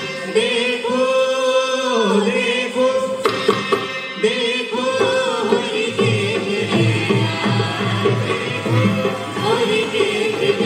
Hare Krishna